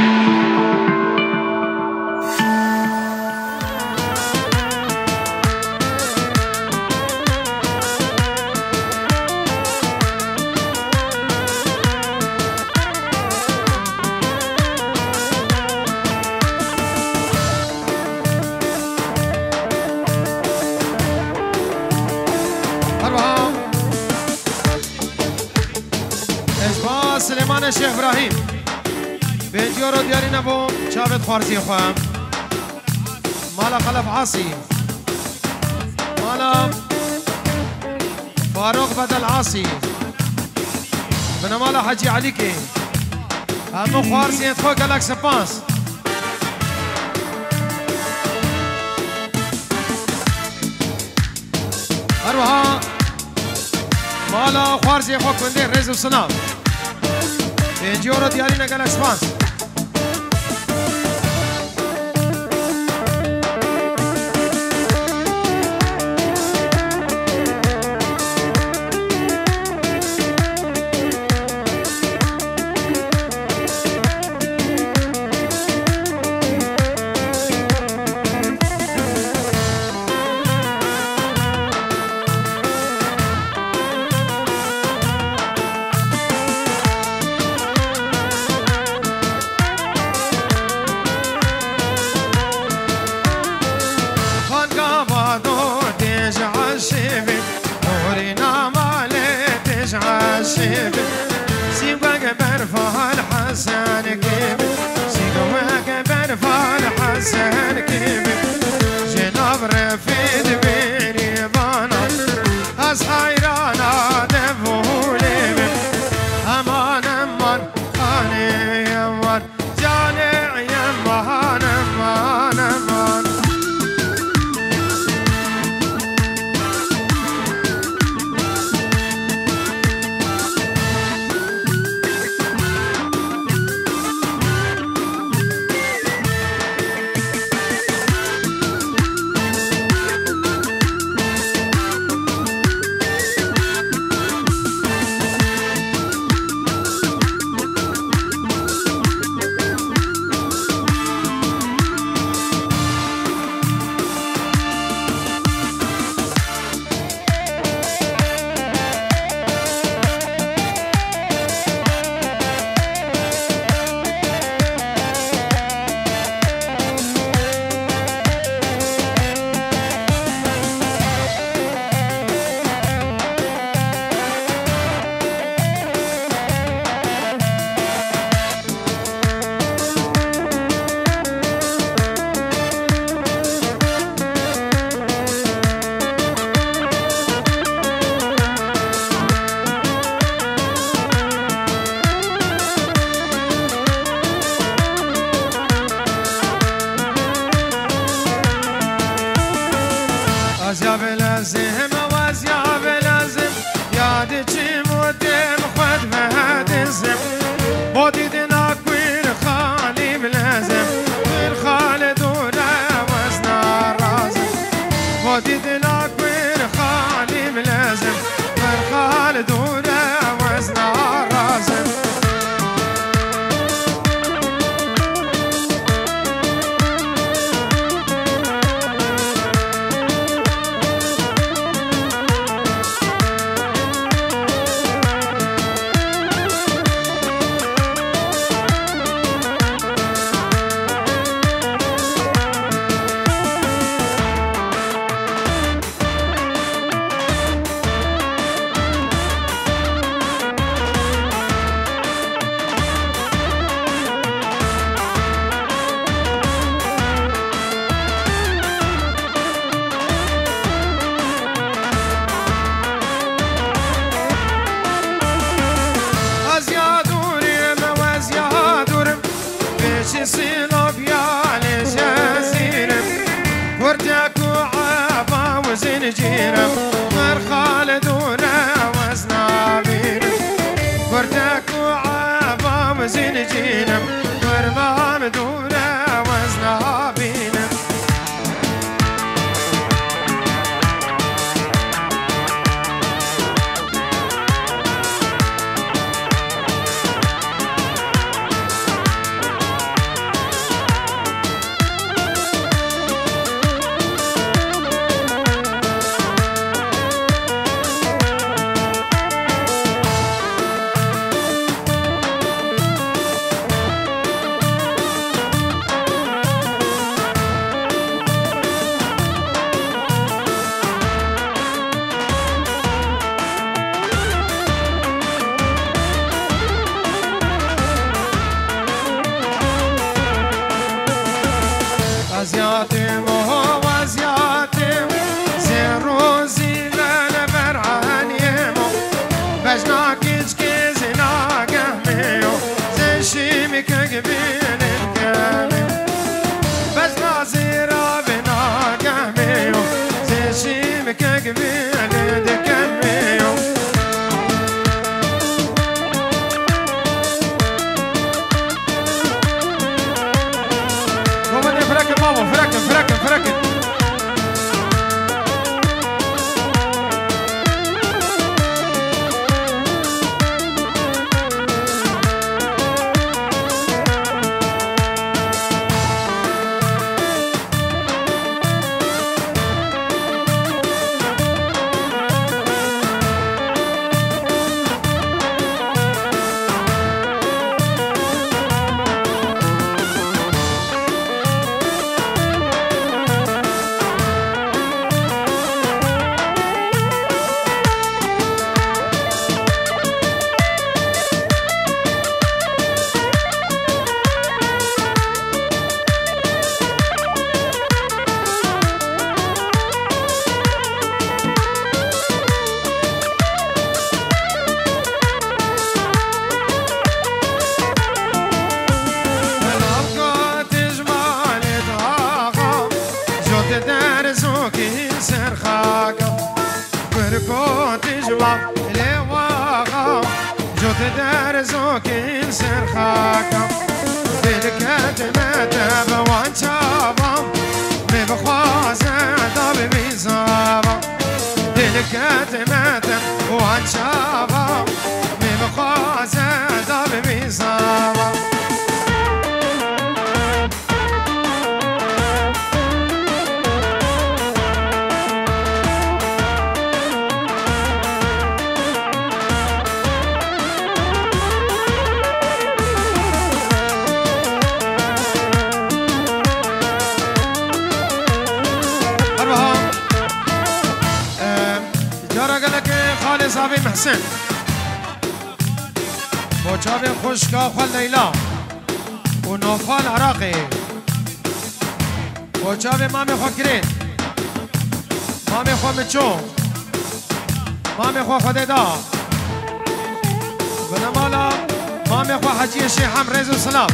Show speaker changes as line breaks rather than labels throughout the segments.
سلیمان خوارزی خوام. مالا خلف عاصی. مالا فاروق بدل عاصي من مالا حجي عليكي همو خوارزي يدخل قالك سباس اروها مالا خوارزي خوك من ريز وصنام Engioro di Alina Galax خوشگاه خال لیلا. و نوفال عراقی. با چاب مام خوا کرید مام خوا مچو مام خوا خود دا بنمالا مام خوا حجی شیح هم ریز و سلام.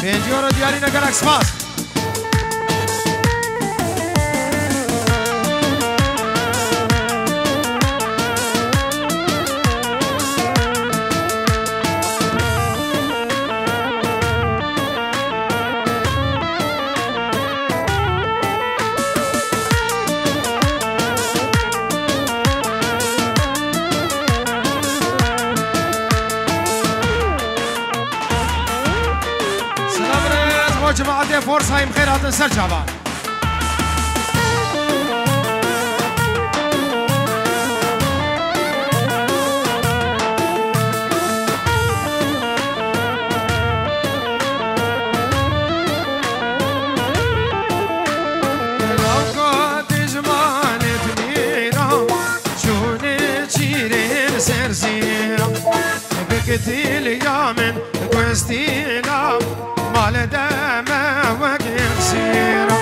پینجیو رو دیاری نگر اکسپاس فرصة هاي مخير هات نسر جابان كتير يا من كوستينا مال على دامه وقيصيره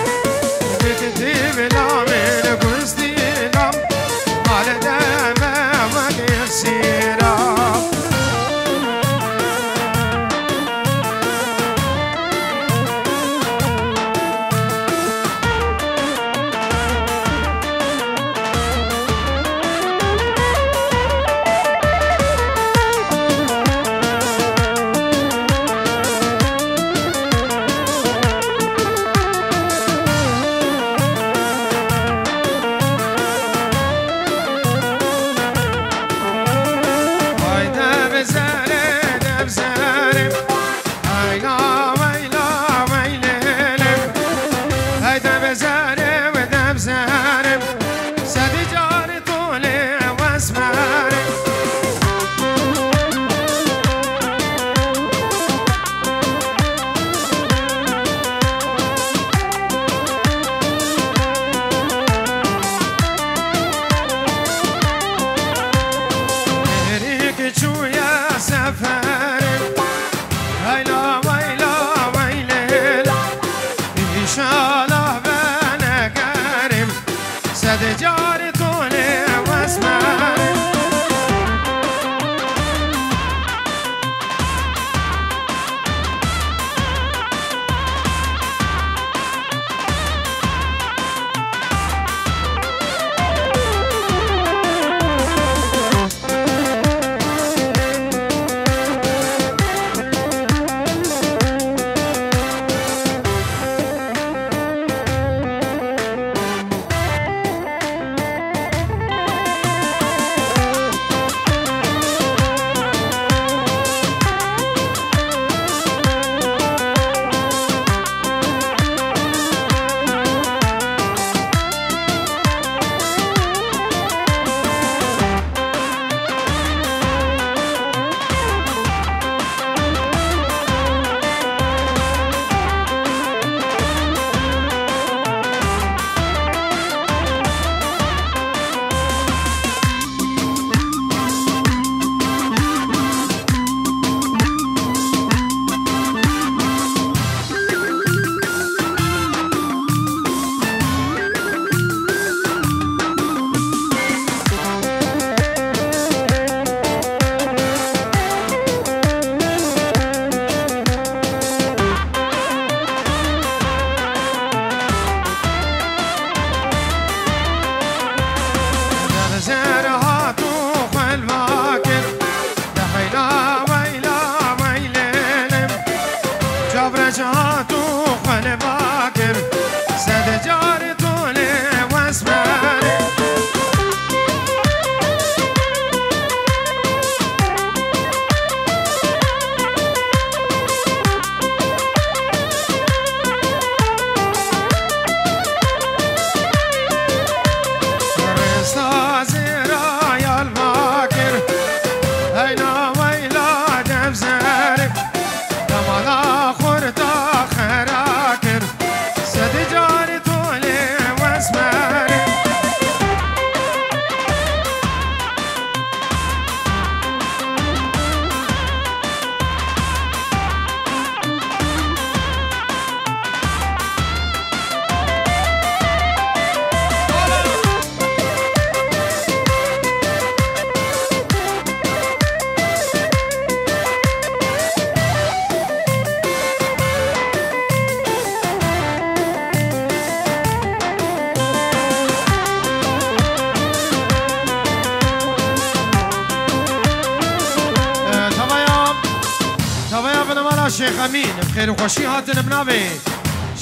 بابی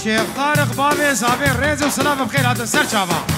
شیخ طارق بابی زابی ریز و سلام بخیر هات سر چاوا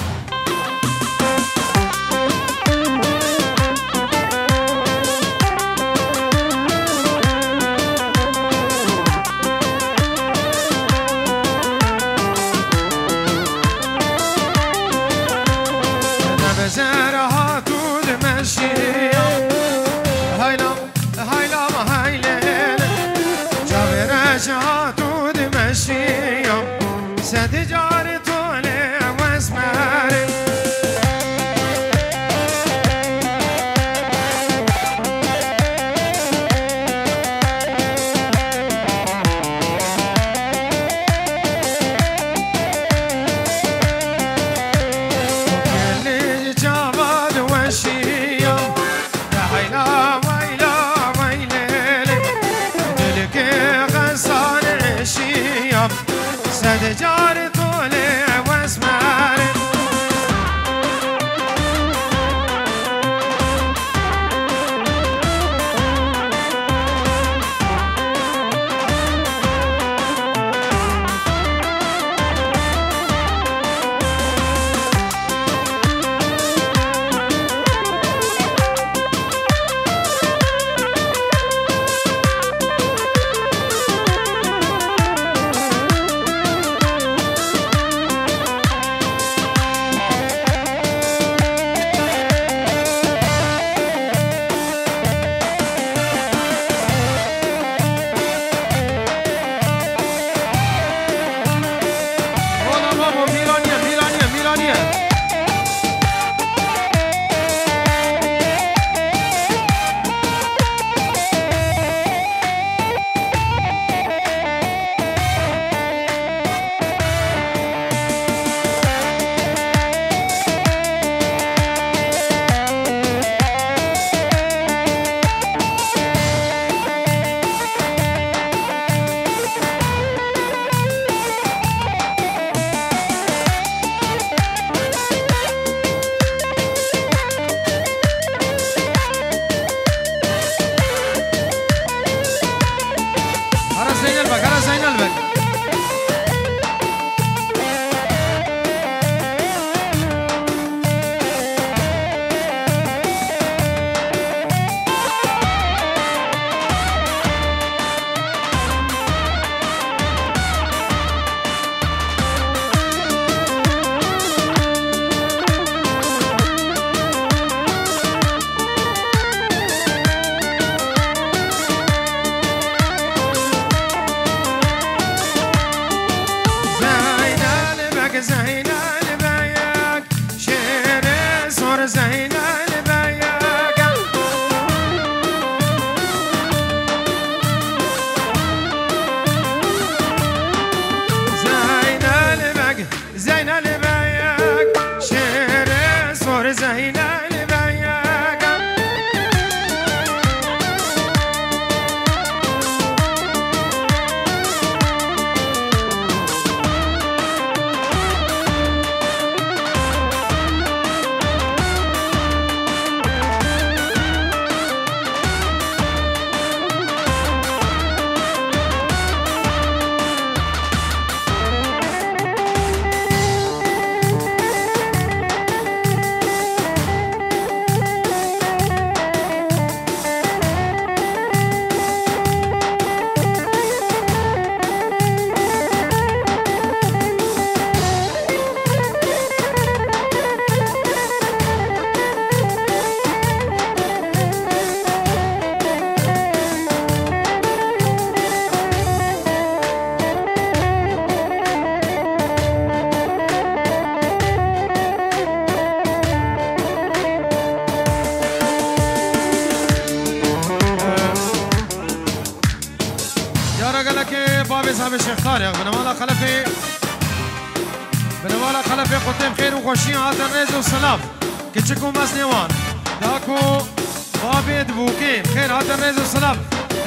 والسلام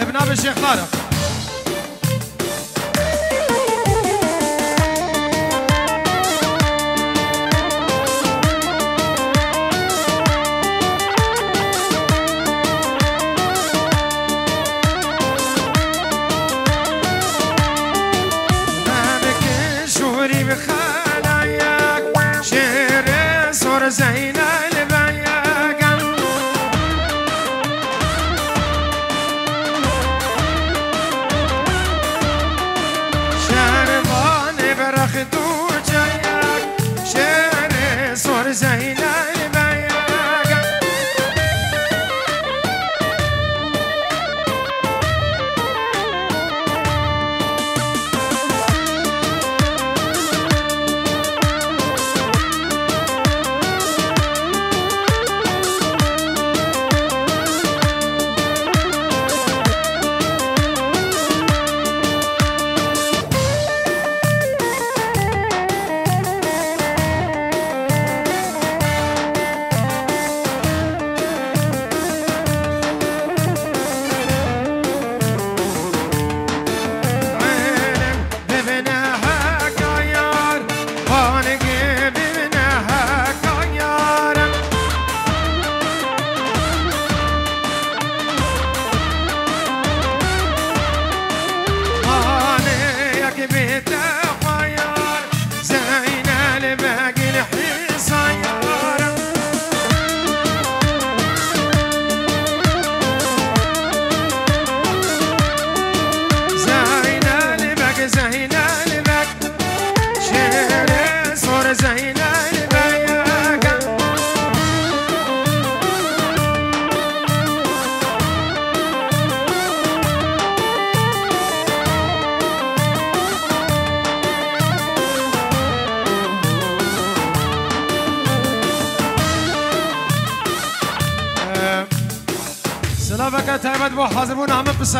ابن أبي الشيخ طارق.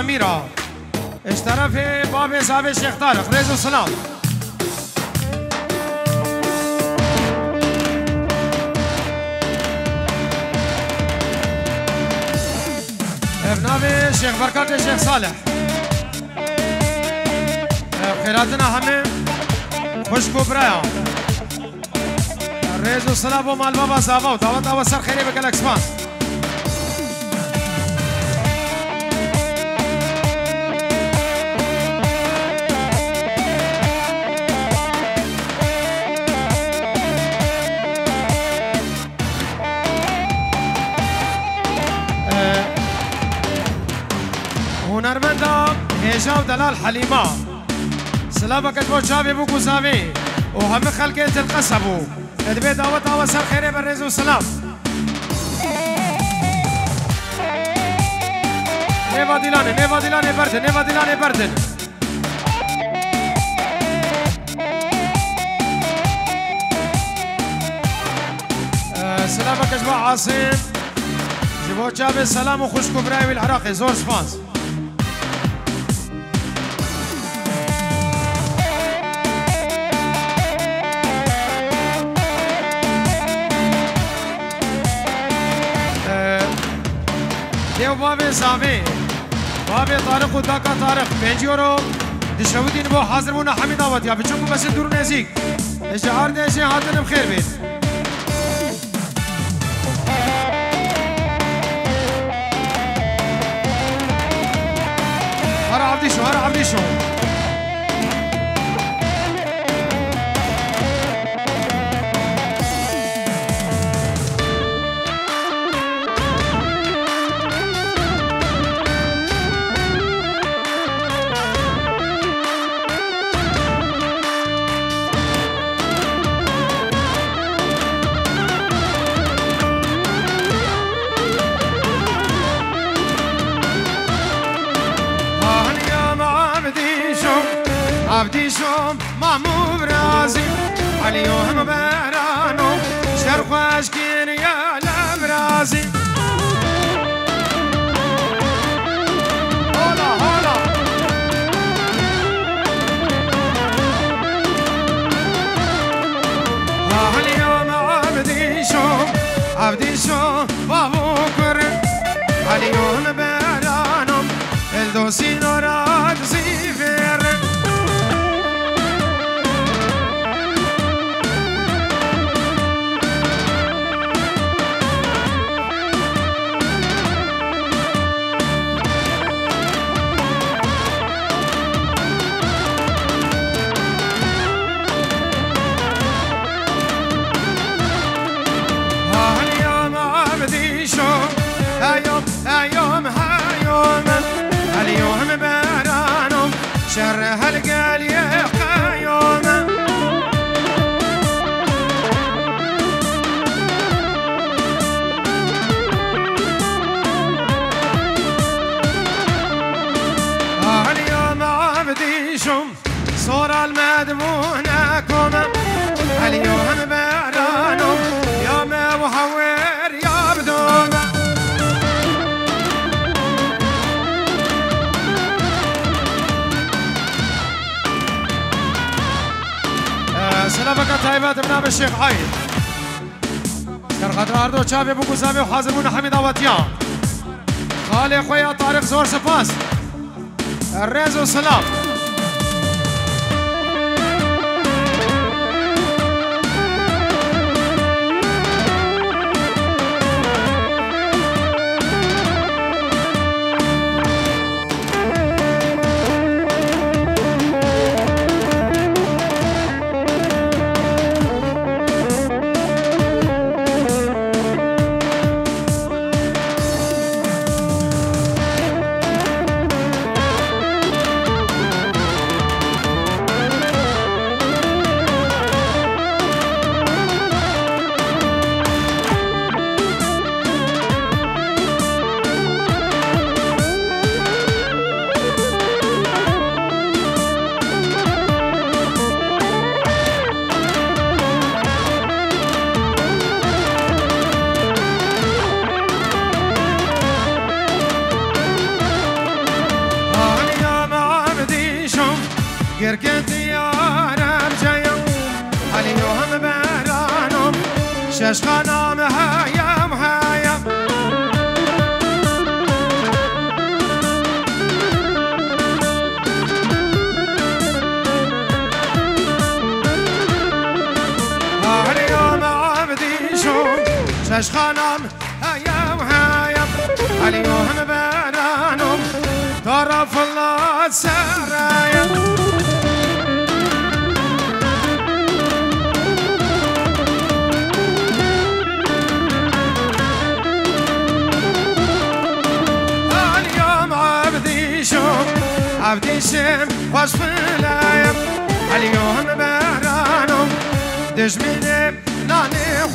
بسمیرا اش طرف باب صاحب شیخ طارق ريز السلام ابناب شيخ بركات شيخ صالح خيراتنا همه خوشكو برايا ريز السلام ومال بابا صاحبه ودعوت اول سر خيري بك الاكسبانس هێژا و دەلال خال حليمة. سلامة كتبو شابي سامي كوزابي وهم خلقي تلقصبو ندبي دعوة وصل خيري بالرزق والسلام نيفا ديلاني نيفا ديلاني بردن نيفا ديلاني بردن. آه، سلامة كتبو عاصم. جبو شابي سلام وخوش كبراوي بالعراقي زور سبانس دیو باب زاوی باب طارق و داکا طارق. پنجی رو دشودین با حاضر بونا حمید آوات یا بچون بس دور نزیک. اجهار دیشه هاتنم خیر بید هر عبدی شو هر عبدی شو. رفتیشم مامور رازی علی و هم برانو شر خوش گیری علم رازی حالا حالا علی عبدیشم عبدیشم بابو کرد علی و هم برانم الدوسی جابه بگو و خازمون حمید آواتیا خاله خویا طارق زور سپاس. رز و سلام.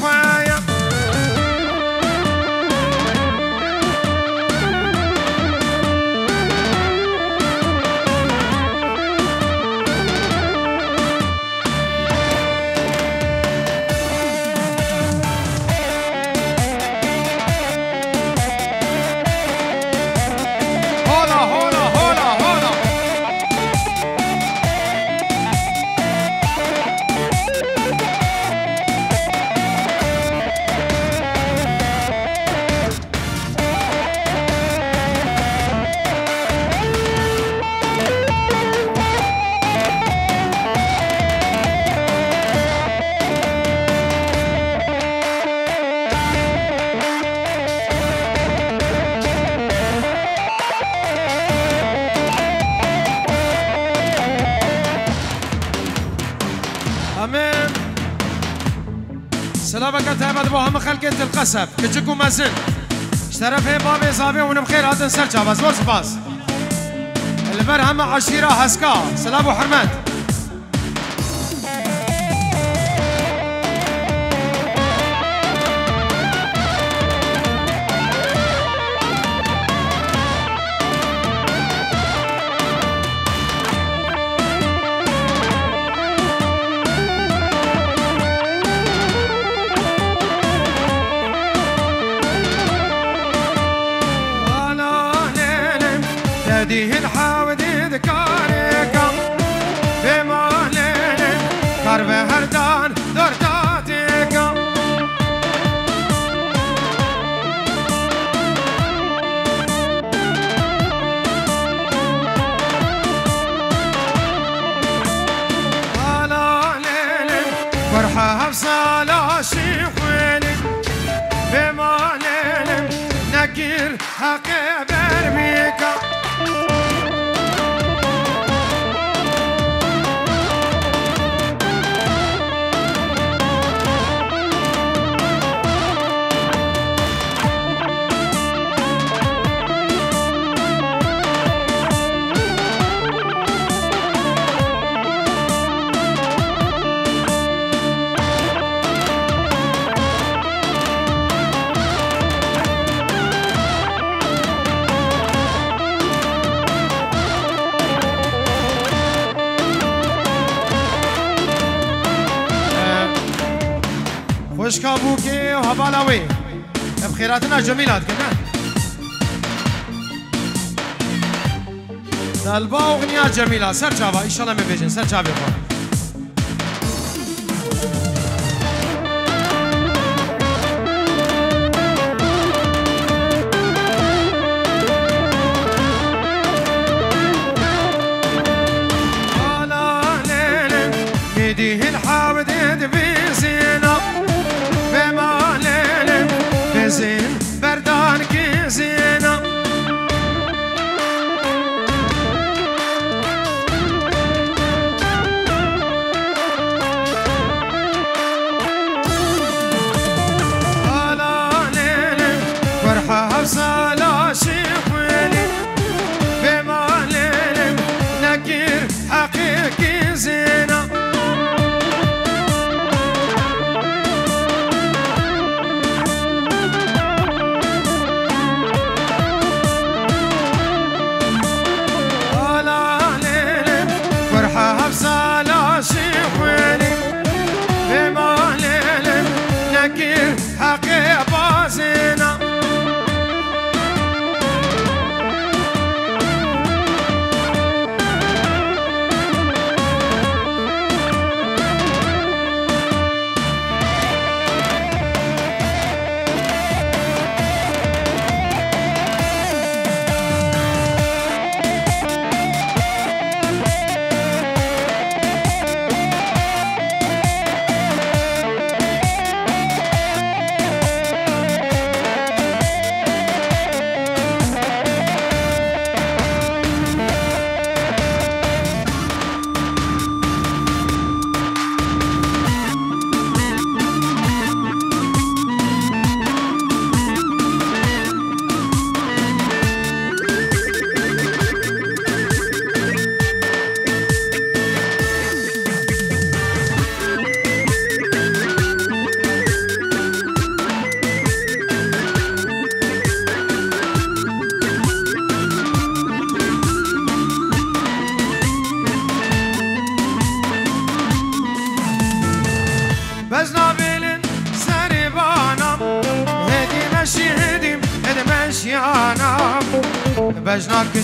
Wow. رحمت با همه خلق تلقصف کچک و مزن اشترف هی باب اضافه اونم خیر هاتن سرچا بس زور سپاس. البر همه عشیره حسکا سلام و خوشکا بو که هوالاوی بخیراتنا جمیلات کنن دلبا و غنیا جمیلا سر چاوا ایشالا می بیجن سر چاوی خور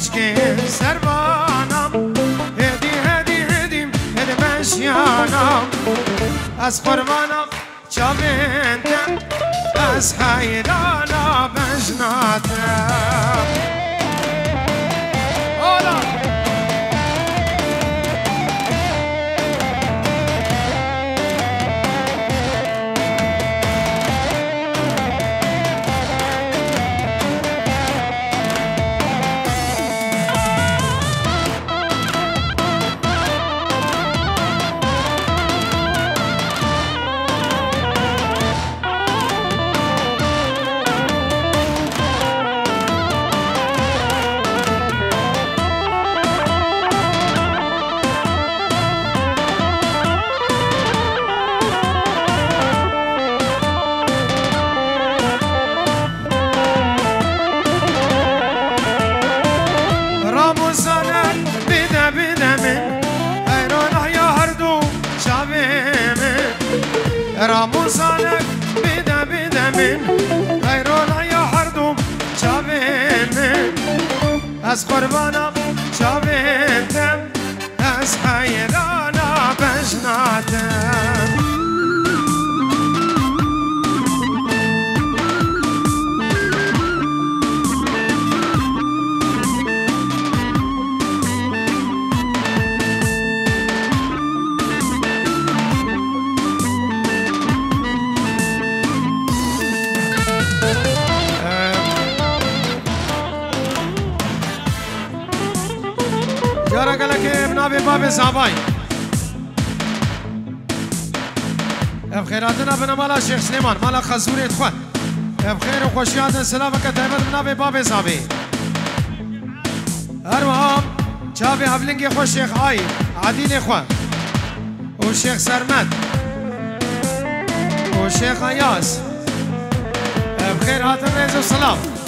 كشكين سربانم هدي هدي هديم هدي مشيانم از قربانم چاوینتم از حیرانا بجناتم من رامو سنن بده بده من ایران یا هر دو شبه من از قربانم باب زابای اب خیراتنا بنا مالا شیخ سلیمان مالا خزوریت خواه اب خیر و خوشیات سلام که تایبت بنا باب زابی هر وهم چاوی هفلنگی خوش شیخ آی عدیل خواه و شیخ سرمد. و شیخ آیاس بخير هات الرئيس والسلام صافي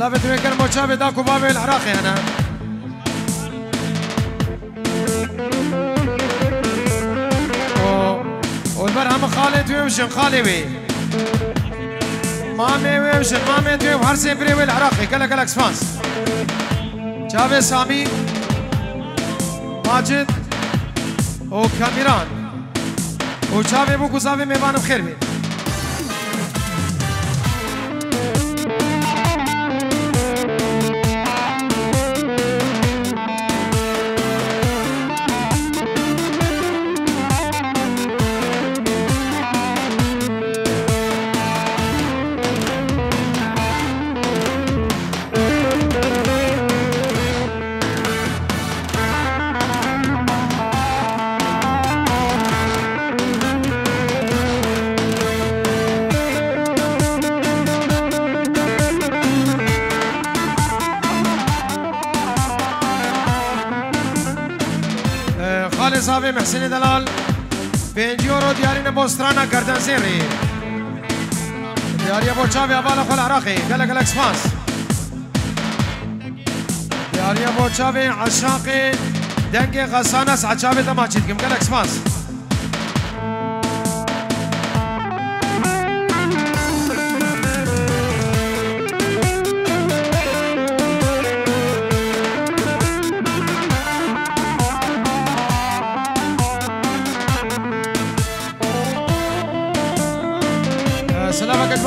سلافة ويكر موشابي داكو بابي العراقي أنا والبرهم خالد ويمشن خالي بي مامي ويمشن مامي توي وهرسي بري العراقي كلا كلا اكسفانس جابي سامي ماجد وكاميران وشافي بو كوزافي ميبان بخير بي صاحب محسن دلال پنج یورو دیارین بوسترانا گردن زیری دیاری بوچاوی اول خل عراقی گلک گلک سپاس دیاری بوچاوی عشاق دنگ غسانس عجابی دماچید کم گلک سپاس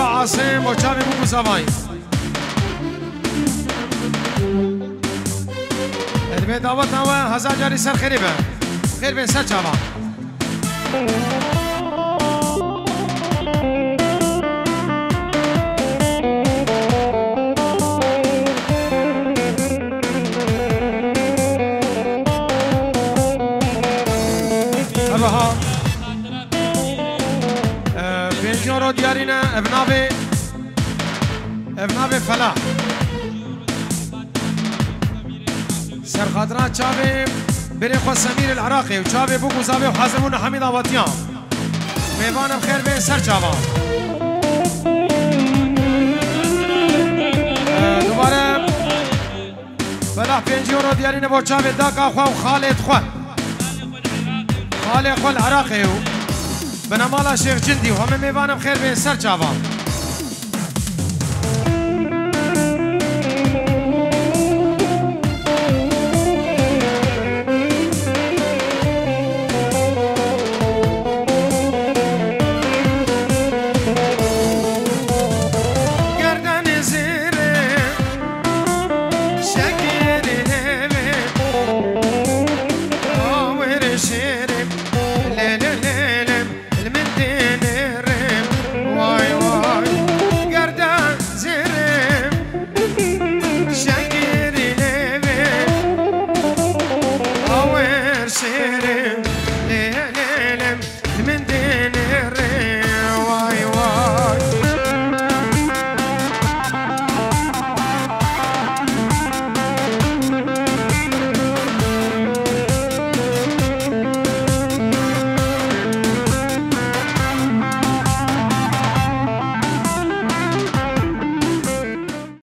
عاصم و چاوی بو زوای ادبه دعوت نوا هزار جاری سر خیری به خیر به سر دیارینه ابنابه ابنابه فلاح سرخاطرات چاوه بری خو سمیر العراقي وچاوه بو گزاوه و حازمون حمید آواتیان میوانم خیر به سر چاوه دوباره فلاح پنجورو دیارینه با چاوه داکا خوا و خالد خوا خالد خوا العراقي بنمالا شیخ جندی و همه میوانم خیر به سر چاوه